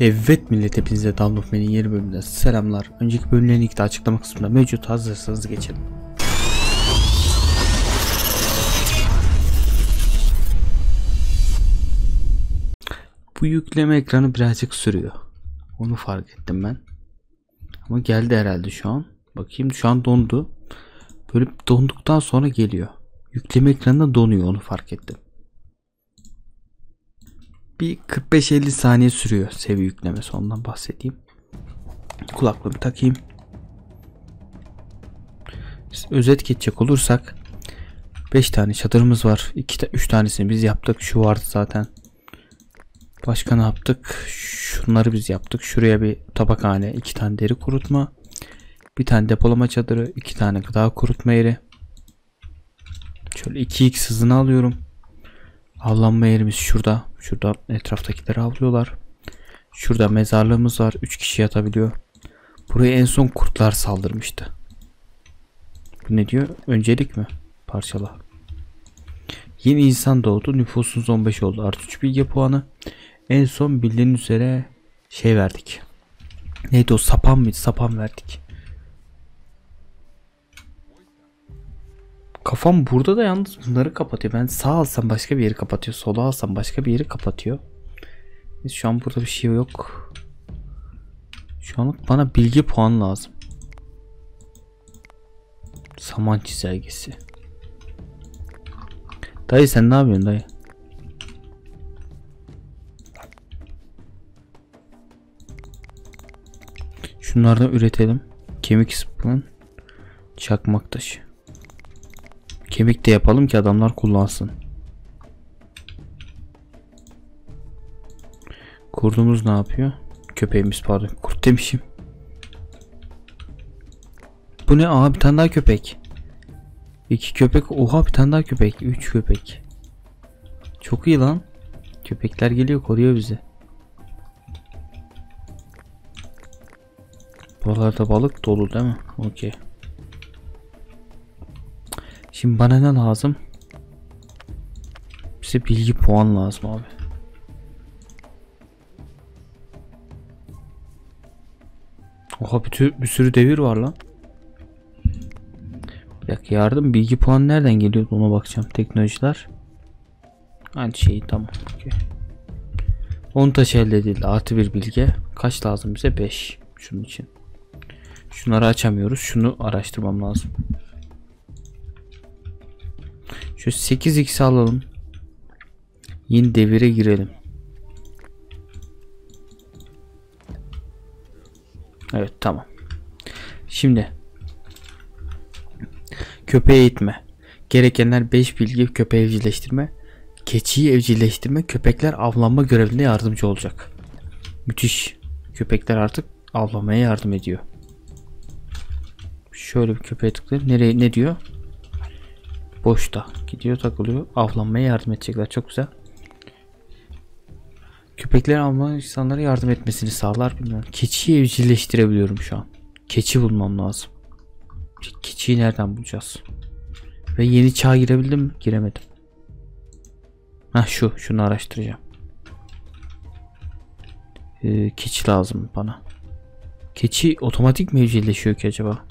Evet millet hepinize Menü'nün yeni bölümünde selamlar. Önceki bölümlerin ilk de açıklama kısmında mevcut hazırsanız geçelim. Bu yükleme ekranı birazcık sürüyor. Onu fark ettim ben. Ama geldi herhalde şu an. Bakayım şu an dondu. Böyle donduktan sonra geliyor. Yükleme ekranında donuyor onu fark ettim. Bir 45-50 saniye sürüyor seviye yüklemesi ondan bahsedeyim. Kulaklığımı takayım. Özet geçecek olursak 5 tane çadırımız var. 2 3 tanesini biz yaptık. Şu vardı zaten. Başka ne yaptık? Şunları biz yaptık. Şuraya bir tabakhane, 2 tane deri kurutma, bir tane depolama çadırı, 2 tane gıda kurutma yeri. Şöyle 2x hızını alıyorum. Avlanma yerimiz şurada. Şurada etraftakileri avlıyorlar. Şurada mezarlığımız var. 3 kişi yatabiliyor. Buraya en son kurtlar saldırmıştı. Bu ne diyor? Öncelik mi? Parçala. Yeni insan doğdu. Nüfusunuz 15 oldu. Artı 3 bilgi puanı. En son bildiğin üzere şey verdik. Neydi o? Sapan mıydı? Sapan verdik. Kafam burada da yalnız bunları kapatıyor. Ben sağ alsam başka bir yeri kapatıyor. Sola alsam başka bir yeri kapatıyor. Biz şu an burada bir şey yok. Şu an bana bilgi puan lazım. Saman çizelgesi. Dayı sen ne yapıyorsun dayı? Şunlardan üretelim. Kemik sıpın. Çakmak taşı. Kemik de yapalım ki adamlar kullansın. Kurdumuz ne yapıyor? Köpeğimiz pardon. Kurt demişim. Bu ne? Aha bir tane daha köpek. İki köpek. Oha bir tane daha köpek. Üç köpek. Çok iyi lan. Köpekler geliyor koruyor bizi. Buralarda balık dolu değil mi? Okey. Şimdi bana ne lazım? Bize bilgi puan lazım abi. Oha bir, bir sürü devir var lan. Bir dakika yardım bilgi puan nereden geliyor ona bakacağım. Teknolojiler. Aynı şey tamam. Okay. 10 taş elde edildi. Artı bir bilgi. Kaç lazım bize? 5. Şunun için. Şunları açamıyoruz. Şunu araştırmam lazım. Şu 8x alalım. Yeni devire girelim. Evet tamam. Şimdi köpeği eğitme. Gerekenler 5 bilgi köpeği evcilleştirme. Keçiyi evcilleştirme. Köpekler avlanma görevinde yardımcı olacak. Müthiş. Köpekler artık avlamaya yardım ediyor. Şöyle bir köpeğe tıklayayım. Nereye ne diyor? Boşta. Gidiyor takılıyor. Avlanmaya yardım edecekler. Çok güzel. Köpekler avlanan insanlara yardım etmesini sağlar bilmiyorum. Keçiyi evcilleştirebiliyorum şu an. Keçi bulmam lazım. Keçiyi nereden bulacağız? Ve yeni çağ girebildim mi? Giremedim. Ha şu. Şunu araştıracağım. Ee, keçi lazım bana. Keçi otomatik mi evcilleşiyor ki acaba?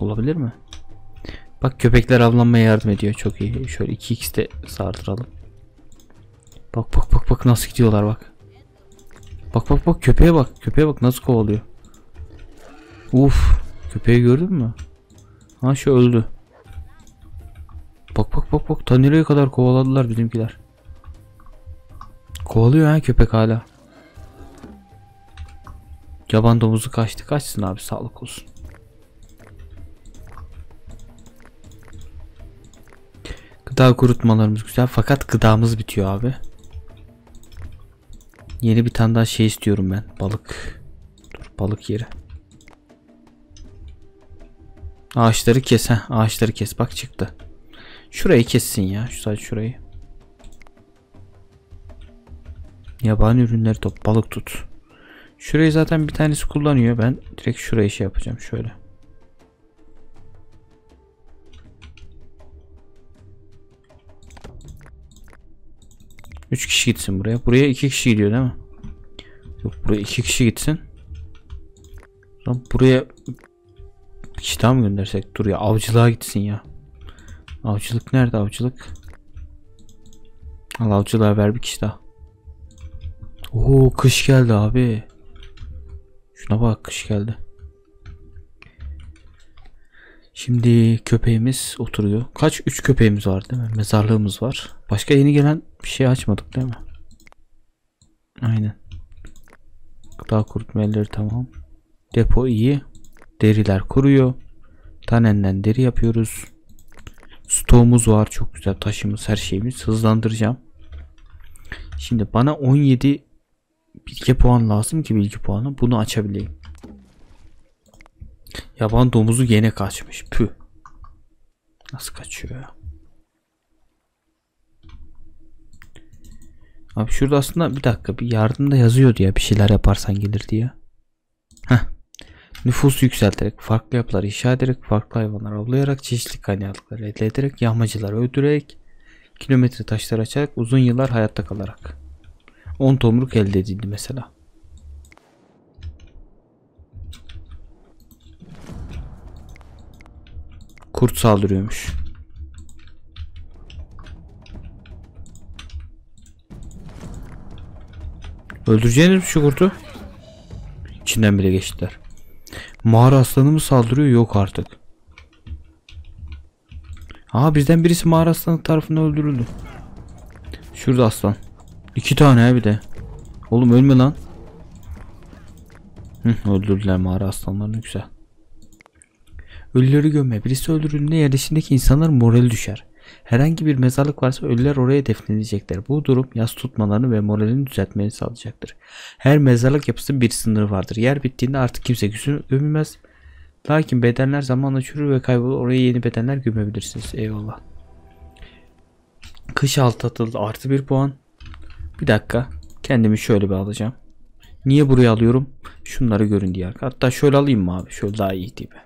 Olabilir mi? Bak köpekler avlanmaya yardım ediyor. Çok iyi. Şöyle 2x de sardıralım. Bak bak bak bak nasıl gidiyorlar bak. Bak bak bak köpeğe bak. Köpeğe bak nasıl kovalıyor. Uf. Köpeği gördün mü? Ha şu öldü. Bak bak bak bak ta nereye kadar kovaladılar bizimkiler. Kovalıyor ha köpek hala. Yaban domuzu kaçtı. Kaçsın abi sağlık olsun. Gıda kurutmalarımız güzel fakat gıdamız bitiyor abi. Yeni bir tane daha şey istiyorum ben. Balık. Dur balık yeri. Ağaçları kes ha. Ağaçları kes bak çıktı. Şurayı kessin ya. Şu sadece şurayı. Yabani ürünleri top balık tut. Şurayı zaten bir tanesi kullanıyor. Ben direkt şurayı şey yapacağım şöyle. 3 kişi gitsin buraya. Buraya 2 kişi gidiyor değil mi? Yok buraya iki kişi gitsin. Lan buraya bir kişi daha mı göndersek? Dur ya avcılığa gitsin ya. Avcılık nerede avcılık? Al avcılığa ver bir kişi daha. Oo kış geldi abi. Şuna bak kış geldi. Şimdi köpeğimiz oturuyor. Kaç? Üç köpeğimiz var değil mi? Mezarlığımız var. Başka yeni gelen bir şey açmadık değil mi? Aynen. Gıda kurutma tamam. Depo iyi. Deriler kuruyor. Tanenden deri yapıyoruz. Stoğumuz var. Çok güzel taşımız her şeyimiz. Hızlandıracağım. Şimdi bana 17 bilgi puan lazım ki bilgi puanı. Bunu açabileyim. Yaban domuzu gene kaçmış. Pü. Nasıl kaçıyor? Abi şurada aslında bir dakika bir yardımda yazıyordu ya bir şeyler yaparsan gelir diye. Heh. Nüfusu yükselterek, farklı yapılar inşa ederek, farklı hayvanlar avlayarak, çeşitli kaynakları elde ederek, yağmacıları öldürerek, kilometre taşlar açarak, uzun yıllar hayatta kalarak. 10 tomruk elde edildi mesela. Kurt saldırıyormuş. Öldüreceğiniz mi şu kurtu? İçinden bile geçtiler. Mağara aslanı mı saldırıyor? Yok artık. Aa bizden birisi mağara aslanı tarafından öldürüldü. Şurada aslan. İki tane bir de. Oğlum ölme lan. Hı, öldürdüler mağara aslanlarını güzel. Ölüleri gömme. Birisi öldürüldüğünde yerleşindeki insanların morali düşer. Herhangi bir mezarlık varsa ölüler oraya defnedilecekler. Bu durum yas tutmalarını ve moralini düzeltmeni sağlayacaktır. Her mezarlık yapısının bir sınırı vardır. Yer bittiğinde artık kimse gömülmez. Lakin bedenler zamanla çürür ve kaybolur. Oraya yeni bedenler gömebilirsiniz. Eyvallah. Kış altı atıldı. Artı bir puan. Bir dakika. Kendimi şöyle bir alacağım. Niye buraya alıyorum? Şunları görün diye. Hatta şöyle alayım mı abi? Şöyle daha iyi gibi.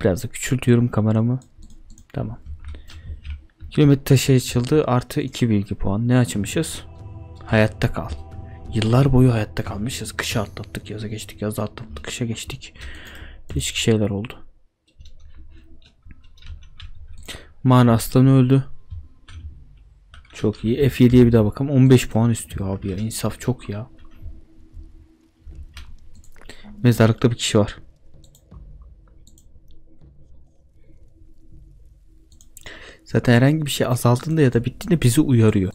Biraz da küçültüyorum kameramı. Tamam. Kilometre taşı açıldı. Artı 2 bilgi puan. Ne açmışız? Hayatta kal. Yıllar boyu hayatta kalmışız. Kışa atlattık. Yaza geçtik. Yaza atlattık. Kışa geçtik. Değişik şeyler oldu. Mana aslanı öldü. Çok iyi. F7'ye bir daha bakalım. 15 puan istiyor abi ya. İnsaf çok ya. Mezarlıkta bir kişi var. Zaten herhangi bir şey azaldığında ya da bittiğinde bizi uyarıyor.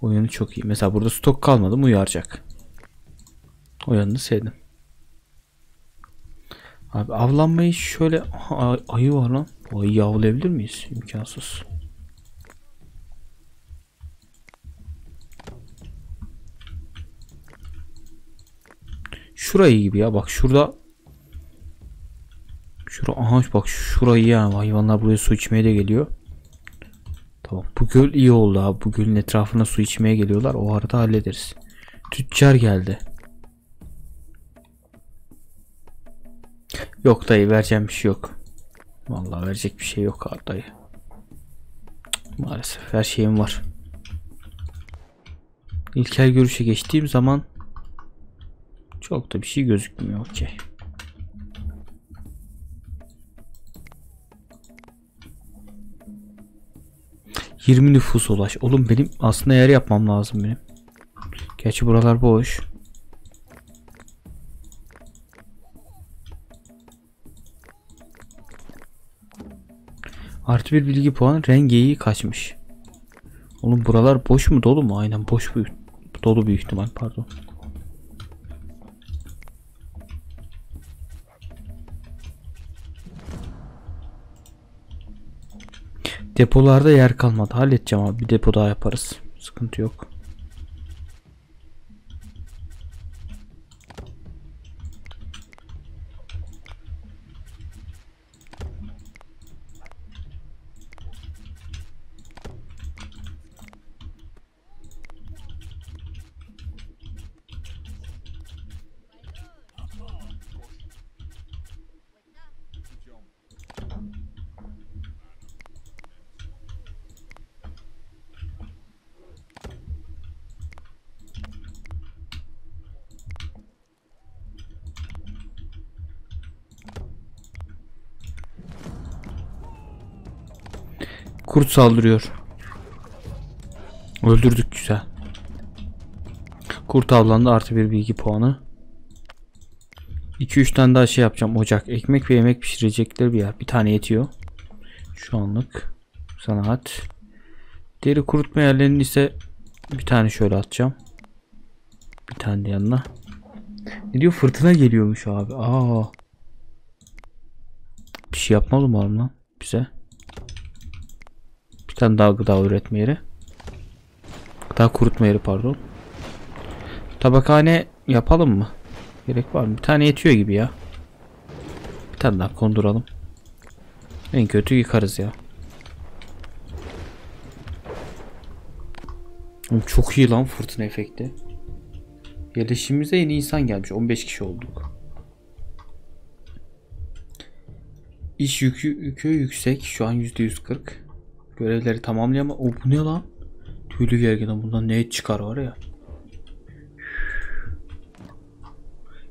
O yönü çok iyi. Mesela burada stok kalmadı mı uyaracak. O yönünü sevdim. Abi avlanmayı şöyle Aha, ayı var lan. O ayıyı avlayabilir miyiz? İmkansız. Şurayı gibi ya bak şurada Şura aha bak şurayı ya hayvanlar buraya su içmeye de geliyor. Tamam bu göl iyi oldu abi. Bu gölün etrafına su içmeye geliyorlar. O arada hallederiz. Tüccar geldi. Yok dayı vereceğim bir şey yok. Vallahi verecek bir şey yok abi dayı. Maalesef her şeyim var. İlkel görüşe geçtiğim zaman çok da bir şey gözükmüyor. Okey. 20 nüfus ulaş. Oğlum benim aslında yer yapmam lazım benim. Gerçi buralar boş. Artı bir bilgi puan rengeyi kaçmış. Oğlum buralar boş mu dolu mu? Aynen boş bu. Dolu büyük ihtimal pardon. Depolarda yer kalmadı. Halledeceğim abi. Bir depo daha yaparız. Sıkıntı yok. Kurt saldırıyor. Öldürdük güzel. Kurt avlandı artı bir bilgi puanı. 2-3 tane daha şey yapacağım. Ocak, ekmek ve yemek pişirecekleri bir yer. Bir tane yetiyor. Şu anlık. Sanat. Deri kurutma yerlerinin ise bir tane şöyle atacağım. Bir tane de yanına. Ne diyor? Fırtına geliyormuş abi. Aa. Bir şey yapmalı mı lan bize? Tane daha gıda üretme yeri. Gıda kurutma yeri pardon. Tabakhane yapalım mı? Gerek var mı? Bir tane yetiyor gibi ya. Bir tane daha konduralım. En kötü yıkarız ya. Çok iyi lan fırtına efekti. Yerleşimimize yeni insan gelmiş. 15 kişi olduk. İş yükü, yükü yüksek. Şu an %140. Görevleri tamamlayama. O bu ne lan? Tüylü gergedan bundan ne çıkar var ya.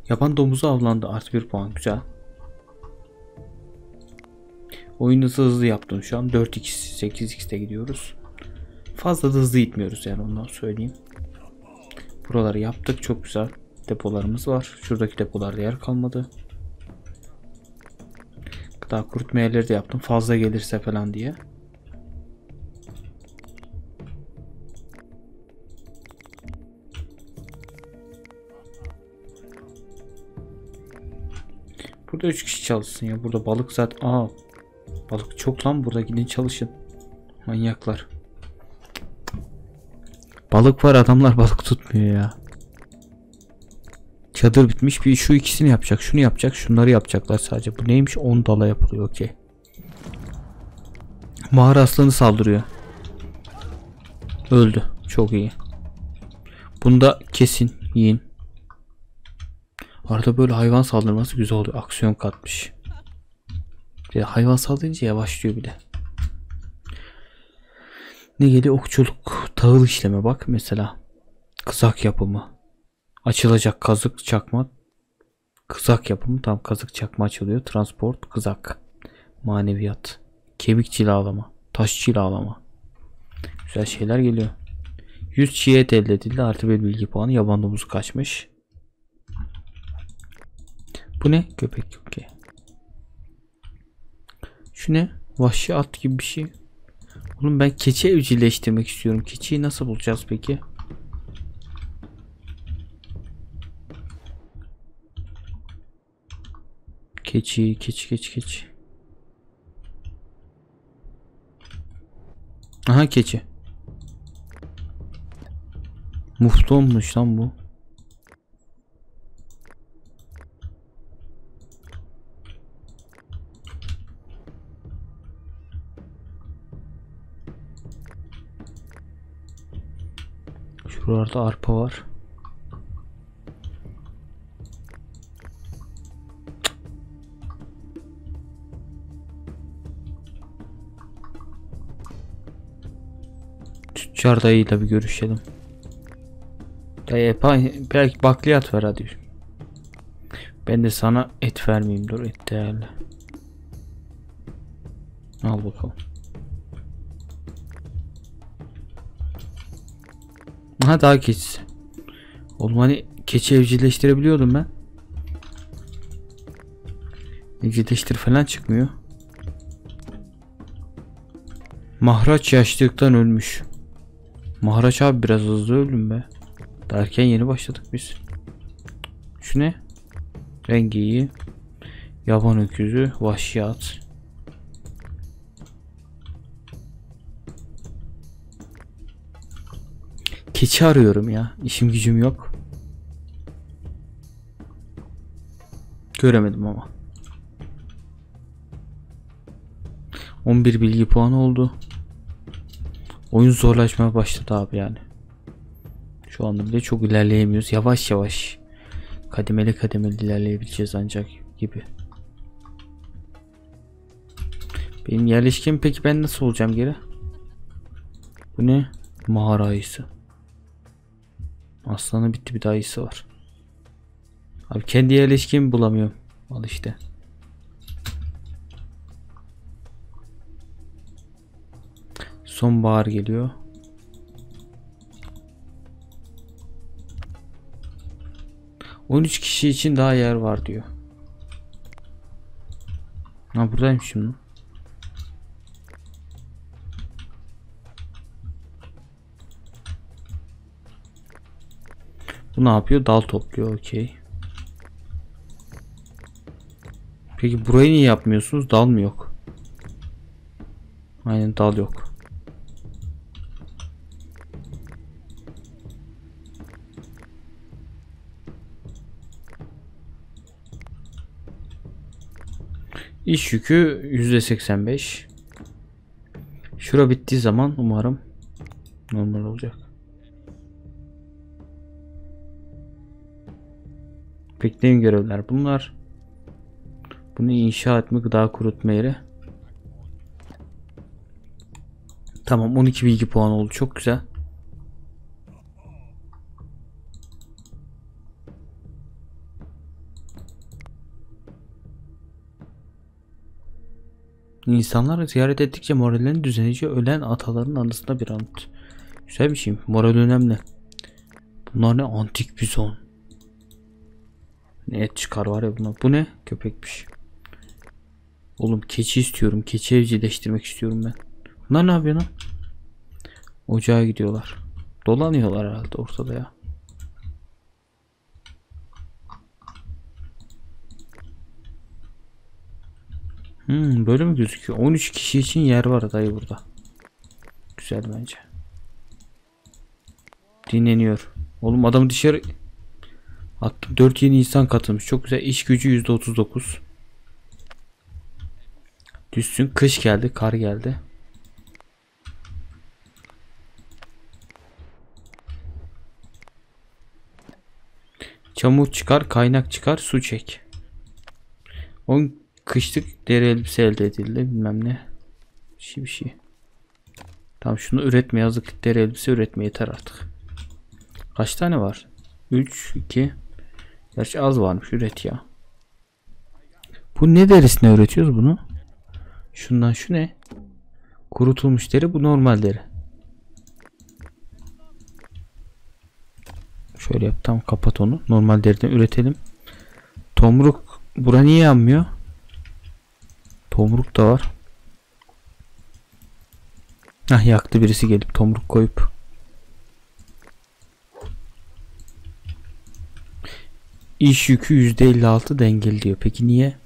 Yaban domuzu avlandı. Artı bir puan. Güzel. Oyunu hızlı hızlı yaptım şu an. 4x 8x'te gidiyoruz. Fazla da hızlı gitmiyoruz yani ondan söyleyeyim. Buraları yaptık. Çok güzel. Depolarımız var. Şuradaki depolarda yer kalmadı. Gıda kurutma yerleri de yaptım. Fazla gelirse falan diye. Burada 3 kişi çalışsın ya. Burada balık zaten. Aa. Balık çok lan burada gidin çalışın. Manyaklar. Balık var adamlar balık tutmuyor ya. Çadır bitmiş bir şu ikisini yapacak şunu yapacak şunları yapacaklar sadece. Bu neymiş 10 dala yapılıyor okey. Mağara aslanı saldırıyor. Öldü. Çok iyi. Bunda kesin yiyin. Arada böyle hayvan saldırması güzel oluyor. Aksiyon katmış. Bir hayvan saldırınca yavaşlıyor bile. Ne geliyor? Okçuluk, tahıl işleme bak mesela. Kızak yapımı. Açılacak kazık çakma. Kızak yapımı. Tam kazık çakma açılıyor. Transport, kızak. Maneviyat. Kemik cilalama. Taş cilalama. Güzel şeyler geliyor. 100 çiğ et elde edildi. Artı bir bilgi puanı. Yaban domuzu kaçmış. Bu ne? Köpek okey. Şu ne? Vahşi at gibi bir şey. Oğlum ben keçi evcilleştirmek istiyorum. Keçiyi nasıl bulacağız peki? Keçi, keçi, keçi, keçi. Aha keçi. Muftonmuş lan bu. Şuralarda arpa var. Tüccar dayıyla bir görüşelim. Dayı belki bakliyat ver hadi. Ben de sana et vermeyeyim dur et değerli. Al bakalım. Aha daha keçisi. Oğlum hani keçi evcilleştirebiliyordum ben. Evcilleştir falan çıkmıyor. Mahraç yaşlılıktan ölmüş. Mahraç abi biraz hızlı öldüm be. Derken yeni başladık biz. Şu ne? Rengi iyi. Yaban öküzü, vahşi at. Keçi arıyorum ya. İşim gücüm yok. Göremedim ama. 11 bilgi puanı oldu. Oyun zorlaşmaya başladı abi yani. Şu anda bile çok ilerleyemiyoruz. Yavaş yavaş kademeli kademeli ilerleyebileceğiz ancak gibi. Benim yerleşkim peki ben nasıl olacağım geri? Bu ne? Mağara ayısı. Aslanı bitti bir daha iyisi var. Abi kendi yerleşkemi bulamıyorum. Al işte. Sonbahar geliyor. On üç kişi için daha yer var diyor. Ha buradayım şimdi. Bu ne yapıyor? Dal topluyor. Okey. Peki burayı niye yapmıyorsunuz? Dal mı yok? Aynen dal yok. İş yükü %85. Şura bittiği zaman umarım normal olacak. Bekleyin görevler bunlar. Bunu inşa etme, gıda kurutma yeri. Tamam 12 bilgi puanı oldu. Çok güzel. İnsanlar ziyaret ettikçe morallerini düzenici ölen ataların anısına bir anıt. Güzel bir şey. Moral önemli. Bunlar ne? Antik bizon. Ne et çıkar var ya buna. Bu ne? Köpekmiş. Oğlum keçi istiyorum. Keçi evcilleştirmek istiyorum ben. Bunlar ne yapıyor lan? Ocağa gidiyorlar. Dolanıyorlar herhalde ortada ya. Hmm, böyle mi gözüküyor? 13 kişi için yer var dayı burada. Güzel bence. Dinleniyor. Oğlum adam dışarı attım. 4 yeni insan katılmış. Çok güzel. İş gücü %39. Düşsün. Kış geldi. Kar geldi. Çamur çıkar. Kaynak çıkar. Su çek. 10 kışlık deri elbise elde edildi. Bilmem ne. Bir şey bir şey. Tamam şunu üretme yazık. Deri elbise üretme yeter artık. Kaç tane var? 3, 2. Gerçi az varmış. Üret ya. Bu ne derisine üretiyoruz bunu? Şundan şu ne? Kurutulmuş deri bu normal deri. Şöyle yap tam kapat onu. Normal deriden üretelim. Tomruk bura niye yanmıyor? Tomruk da var. Ah yaktı birisi gelip tomruk koyup. İş yükü %56 dengeli diyor. Peki niye?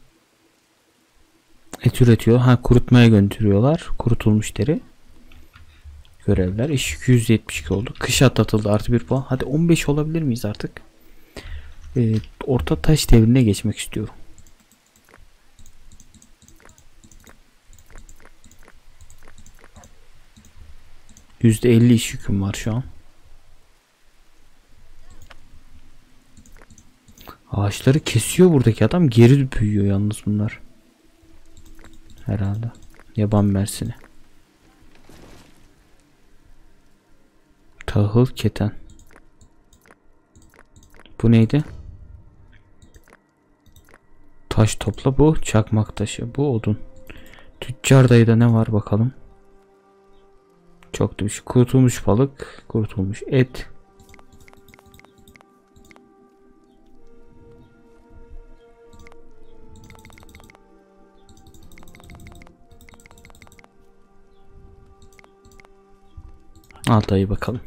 Et üretiyor. Ha kurutmaya gönderiyorlar. Kurutulmuş deri. Görevler. İş yükü %72 oldu. Kış atlatıldı. Artı bir puan. Hadi 15 olabilir miyiz artık? Ee, orta taş devrine geçmek istiyorum. %50 iş yüküm var şu an. Ağaçları kesiyor buradaki adam. Geri büyüyor yalnız bunlar. Herhalde. Yaban mersini. Tahıl keten. Bu neydi? Taş topla bu çakmak taşı. Bu odun. Tüccar dayıda ne var bakalım. Çok bir şey. Kurutulmuş balık. Kurutulmuş et. Al dayı bakalım.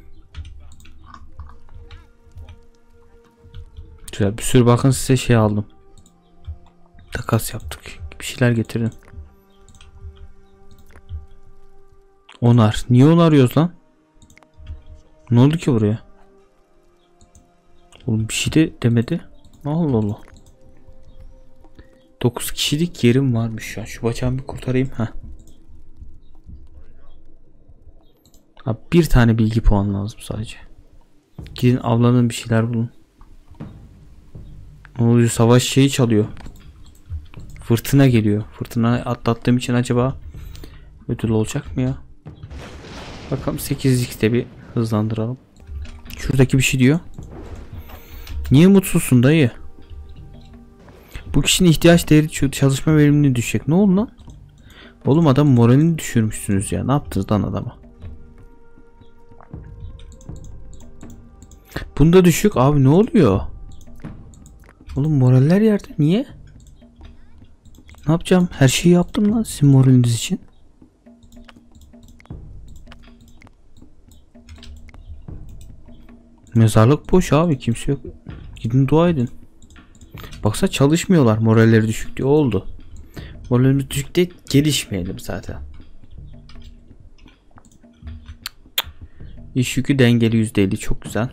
Güzel bir sürü bakın size şey aldım. Takas yaptık. Bir şeyler getirdim. Onar. Niye onarıyoruz lan? Ne oldu ki buraya? Oğlum bir şey de demedi. Allah Allah. 9 kişilik yerim varmış an. Şu bacağımı bir kurtarayım. ha. Abi bir tane bilgi puan lazım sadece. Gidin avlanın bir şeyler bulun. Ne oluyor? Savaş şeyi çalıyor. Fırtına geliyor. Fırtına atlattığım için acaba ödül olacak mı ya? Bakalım 8'likte bir hızlandıralım. Şuradaki bir şey diyor. Niye mutsuzsun dayı? Bu kişinin ihtiyaç değeri çalışma verimliliği düşecek. Ne oldu lan? Oğlum adam moralini düşürmüşsünüz ya. Ne yaptınız lan adama? Bunda düşük. Abi ne oluyor? Oğlum moraller yerde. Niye? Ne yapacağım? Her şeyi yaptım lan sizin moraliniz için. Mezarlık boş abi. Kimse yok. Gidin dua edin. Baksa çalışmıyorlar. Moralleri düşük diye oldu. Moralimiz düşük de gelişmeyelim zaten. İş yükü dengeli %50 çok güzel.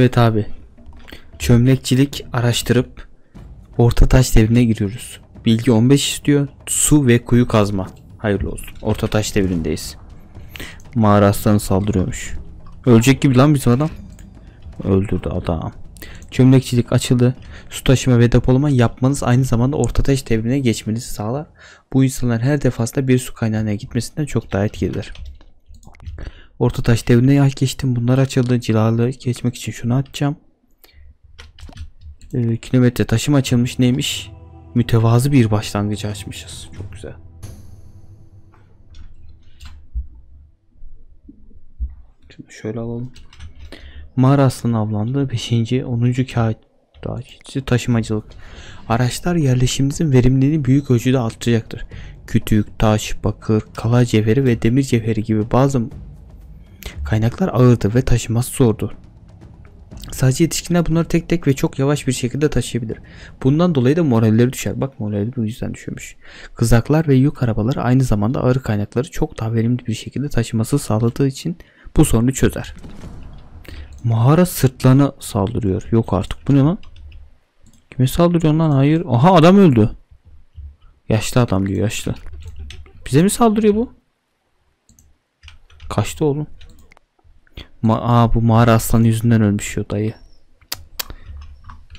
Evet abi. Çömlekçilik araştırıp Orta Taş devrine giriyoruz. Bilgi 15 istiyor. Su ve kuyu kazma. Hayırlı olsun. Orta Taş devrindeyiz. Mağara aslanı saldırıyormuş. Ölecek gibi lan bizim adam. Öldürdü adam. Çömlekçilik açıldı. Su taşıma ve depolama yapmanız aynı zamanda Orta Taş devrine geçmenizi sağlar. Bu insanlar her defasında bir su kaynağına gitmesinden çok daha etkilidir. Orta taş devrine geçtim. Bunlar açıldı. Cilalı geçmek için şunu atacağım. Ee, kilometre taşım açılmış. Neymiş? Mütevazı bir başlangıcı açmışız. Çok güzel. Şimdi şöyle alalım. Mağara aslanı avlandı. 5. 10. kağıt takipçisi taşımacılık. Araçlar yerleşimimizin verimliliğini büyük ölçüde arttıracaktır. Kütük, taş, bakır, kala cevheri ve demir cevheri gibi bazı Kaynaklar ağırdı ve taşıması zordu. Sadece yetişkinler bunları tek tek ve çok yavaş bir şekilde taşıyabilir. Bundan dolayı da moralleri düşer. Bak moralleri bu yüzden düşüyormuş. Kızaklar ve yük arabaları aynı zamanda ağır kaynakları çok daha verimli bir şekilde taşıması sağladığı için bu sorunu çözer. Mağara sırtlarına saldırıyor. Yok artık bu ne lan? Kime saldırıyor lan? Hayır. Aha adam öldü. Yaşlı adam diyor yaşlı. Bize mi saldırıyor bu? Kaçtı oğlum. Ma Aa, bu mağara aslanı yüzünden ölmüş yo dayı.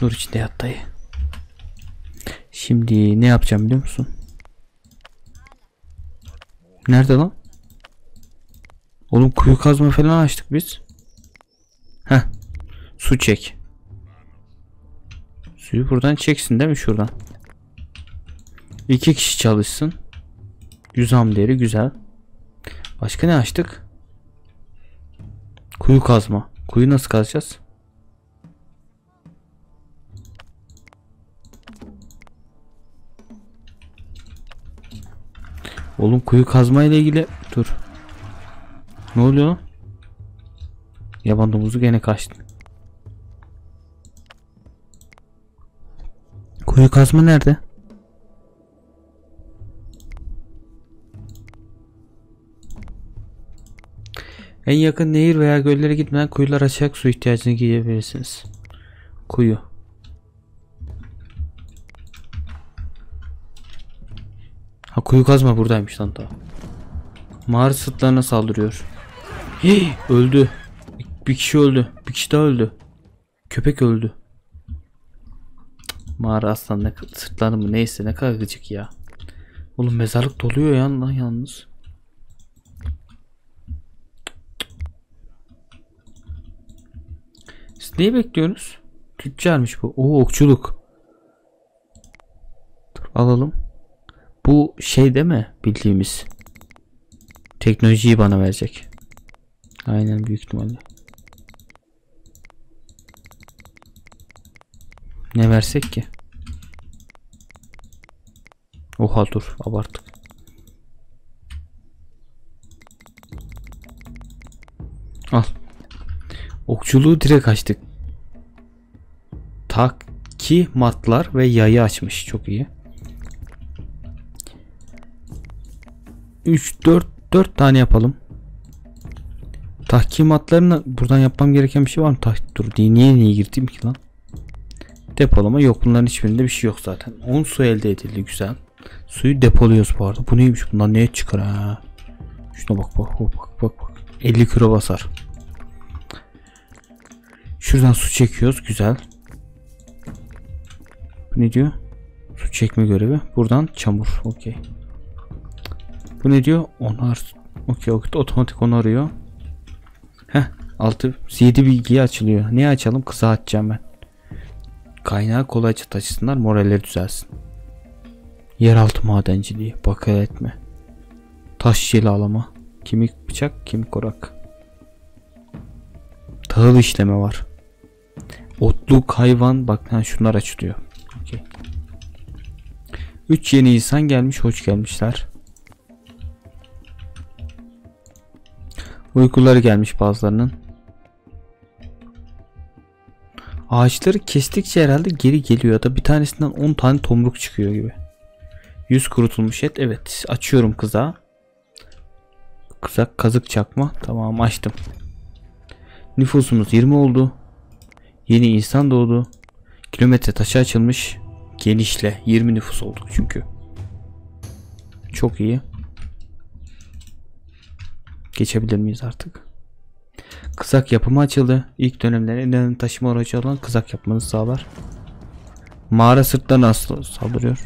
Nur içinde yat dayı. Şimdi ne yapacağım biliyor musun? Nerede lan? Oğlum kuyu kazma falan açtık biz. Heh. Su çek. Suyu buradan çeksin değil mi şuradan? İki kişi çalışsın. 100 amderi güzel. Başka ne açtık? Kuyu kazma. Kuyu nasıl kazacağız? Oğlum kuyu kazma ile ilgili dur. Ne oluyor? Yaban domuzu gene kaçtı. Kuyu kazma nerede? En yakın nehir veya göllere gitmeden kuyular açarak su ihtiyacını gidebilirsiniz. Kuyu. Ha kuyu kazma buradaymış lan daha. Mağara sırtlarına saldırıyor. Hii, öldü. Bir kişi öldü. Bir kişi daha öldü. Köpek öldü. Mağara aslan ne sırtlanı mı neyse ne kadar gıcık ya. Oğlum mezarlık doluyor ya yalnız. Neyi bekliyorsunuz? Tüccarmış bu. Oo okçuluk. Dur alalım. Bu şey değil mi bildiğimiz? Teknolojiyi bana verecek. Aynen büyük ihtimalle. Ne versek ki? Oha dur abarttık. Al. Okçuluğu direkt açtık. Taki matlar ve yayı açmış. Çok iyi. 3 4 4 tane yapalım. Tahkimatlarını buradan yapmam gereken bir şey var mı? Tah dur niye niye girdim ki lan? Depolama yok. Bunların hiçbirinde bir şey yok zaten. 10 su elde edildi. Güzel. Suyu depoluyoruz bu arada. Bu neymiş? Bundan neye çıkar ha? Şuna bak bak bak bak bak. 50 kilo basar. Şuradan su çekiyoruz. Güzel. Bu ne diyor? Su çekme görevi. Buradan çamur. Okey. Bu ne diyor? Onar. Okey okey. Otomatik onarıyor. Heh. 6 7 bilgiyi açılıyor. Ne açalım? Kısa açacağım ben. Kaynağı kolayca taşısınlar. Moralleri düzelsin. Yeraltı madenciliği. Bakar etme. Taş alama. Kimik bıçak, kimik orak. Tahıl işleme var. Otluk, hayvan. Bak ha, şunlar açılıyor. Okay. 3 yeni insan gelmiş. Hoş gelmişler. Uykuları gelmiş bazılarının. Ağaçları kestikçe herhalde geri geliyor da bir tanesinden 10 tane tomruk çıkıyor gibi. Yüz kurutulmuş et. Evet. Açıyorum kıza. Kızak kazık çakma. Tamam açtım. Nüfusumuz 20 oldu. Yeni insan doğdu. Kilometre taşı açılmış. Genişle. 20 nüfus olduk çünkü. Çok iyi. Geçebilir miyiz artık? Kızak yapımı açıldı. İlk dönemlerin ellerinin taşıma aracı olan kızak yapmanızı sağlar. Mağara sırtlarına saldırıyor?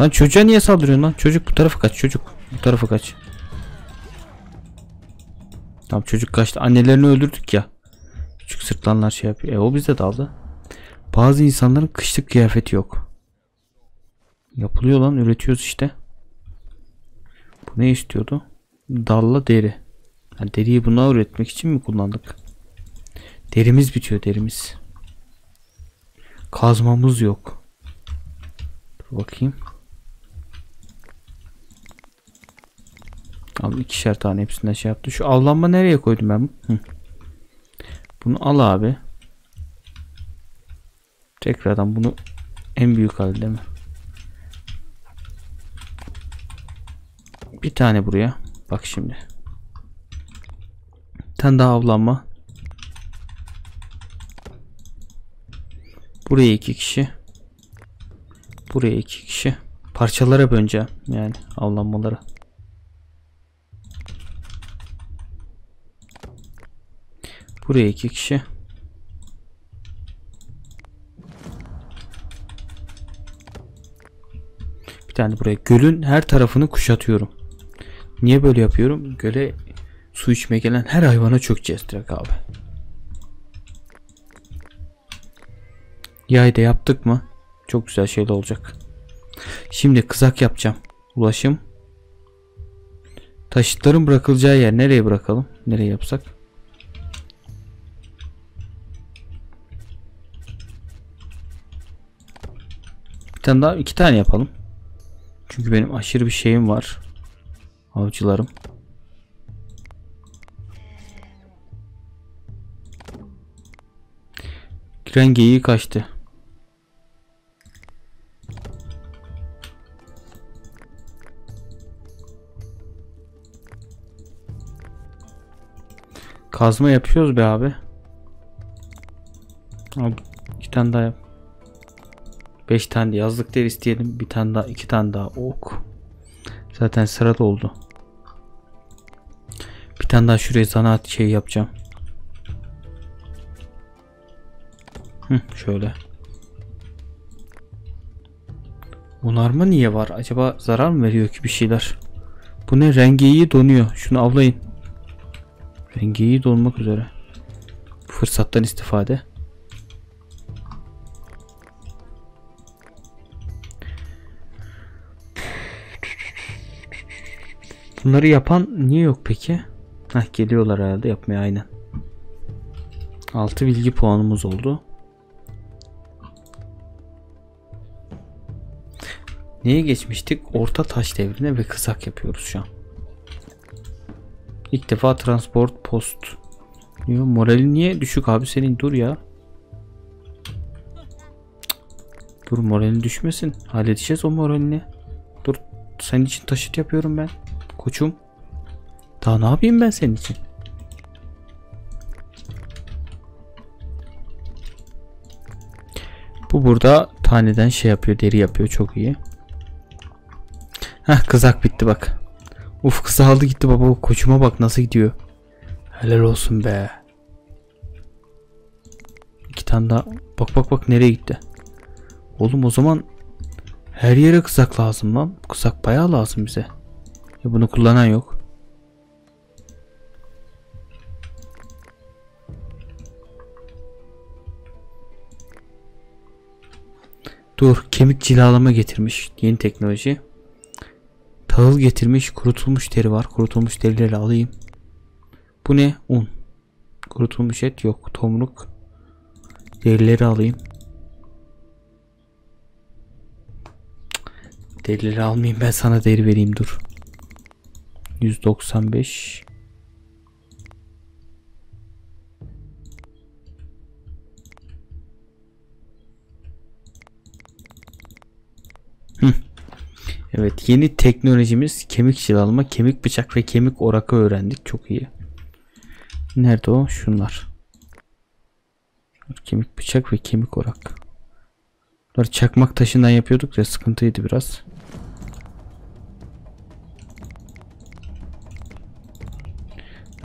Lan çocuğa niye saldırıyorsun lan? Çocuk bu tarafa kaç çocuk. Bu tarafa kaç. Tamam çocuk kaçtı. Annelerini öldürdük ya. Küçük sırtlanlar şey yapıyor. E o bize daldı. Bazı insanların kışlık kıyafeti yok. Yapılıyor lan üretiyoruz işte. Bu ne istiyordu? Dalla deri. Yani deriyi buna üretmek için mi kullandık? Derimiz bitiyor derimiz. Kazmamız yok. Dur bakayım. Al ikişer tane hepsinden şey yaptı. Şu avlanma nereye koydum ben? Hı. Bunu al abi. Tekrardan bunu en büyük halde mi? Bir tane buraya. Bak şimdi. Bir daha avlanma. Buraya iki kişi. Buraya iki kişi. Parçalara böleceğim. Yani avlanmaları. Buraya iki kişi. Bir tane buraya. Gölün her tarafını kuşatıyorum. Niye böyle yapıyorum? Göle su içmeye gelen her hayvana çökeceğiz direkt abi. Yayda yaptık mı? Çok güzel şeyler olacak. Şimdi kızak yapacağım. Ulaşım. Taşıtların bırakılacağı yer nereye bırakalım? Nereye yapsak? Bir tane daha iki tane yapalım. Çünkü benim aşırı bir şeyim var. Avcılarım. Giren geyiği kaçtı. Kazma yapıyoruz be abi. Abi iki tane daha yap. Beş tane de yazlık der isteyelim. Bir tane daha, iki tane daha ok. Zaten sıra doldu. Bir tane daha şuraya zanaat şey yapacağım. Hı, şöyle. Onarma niye var? Acaba zarar mı veriyor ki bir şeyler? Bu ne? Rengi iyi donuyor. Şunu avlayın. Rengi iyi donmak üzere. Fırsattan istifade. Bunları yapan niye yok peki? Heh geliyorlar herhalde yapmaya aynen. 6 bilgi puanımız oldu. Neye geçmiştik? Orta taş devrine ve kısak yapıyoruz şu an. İlk defa transport post. Diyor, morali niye düşük abi senin dur ya. Dur moralin düşmesin. Halledeceğiz o moralini. Dur senin için taşıt yapıyorum ben. Koçum. Daha ne yapayım ben senin için? Bu burada taneden şey yapıyor, deri yapıyor. Çok iyi. Heh kızak bitti bak. Uf kızı aldı gitti baba. Koçuma bak nasıl gidiyor. Helal olsun be. İki tane daha. Bak bak bak nereye gitti. Oğlum o zaman Her yere kızak lazım lan. Kızak bayağı lazım bize. Ya bunu kullanan yok. Dur kemik cilalama getirmiş yeni teknoloji. Tahıl getirmiş kurutulmuş deri var. Kurutulmuş derileri alayım. Bu ne? Un. Kurutulmuş et yok. Tomruk. Derileri alayım. Derileri almayayım ben sana deri vereyim dur. 195 Evet yeni teknolojimiz kemik cilalama, kemik bıçak ve kemik orakı öğrendik. Çok iyi. Nerede o? Şunlar. Kemik bıçak ve kemik orak. Bunları çakmak taşından yapıyorduk ya sıkıntıydı biraz.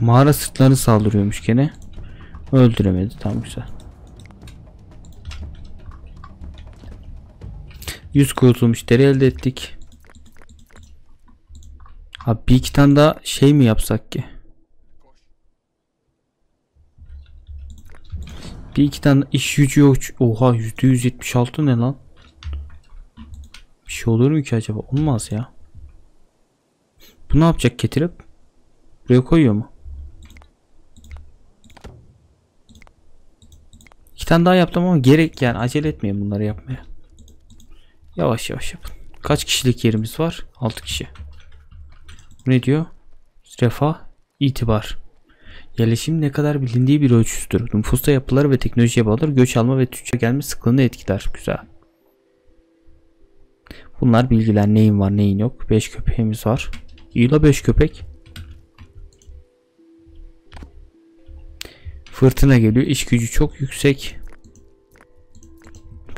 Mağara sırtları saldırıyormuş gene. Öldüremedi tam güzel. 100 kurutulmuş deri elde ettik. Abi bir iki tane daha şey mi yapsak ki? Bir iki tane iş gücü yok. Oha %176 ne lan? Bir şey olur mu ki acaba? Olmaz ya. Bu ne yapacak getirip? Buraya koyuyor mu? Tane daha yaptım ama gerek yani acele etmeyin bunları yapmaya. Yavaş yavaş yapın. Kaç kişilik yerimiz var? 6 kişi. Ne diyor? Refah, itibar. Yerleşim ne kadar bilindiği bir ölçüsüdür. Nüfusta yapılar ve teknolojiye bağlıdır. Göç alma ve tüccar gelme sıklığını etkiler. Güzel. Bunlar bilgiler. Neyin var neyin yok. 5 köpeğimiz var. İyi la 5 köpek. Fırtına geliyor. İş gücü çok yüksek.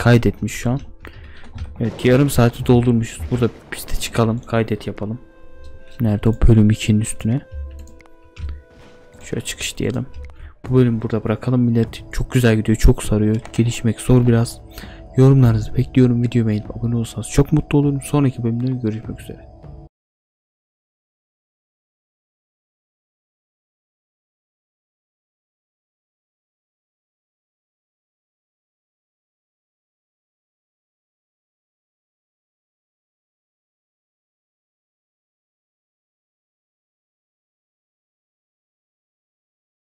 Kaydetmiş şu an. Evet yarım saati doldurmuşuz. Burada de çıkalım. Kaydet yapalım. Nerede o bölüm 2'nin üstüne? Şöyle çıkış diyelim. Bu bölüm burada bırakalım millet. Çok güzel gidiyor. Çok sarıyor. Gelişmek zor biraz. Yorumlarınızı bekliyorum. Videomu beğenip abone olursanız çok mutlu olurum. Sonraki bölümde görüşmek üzere.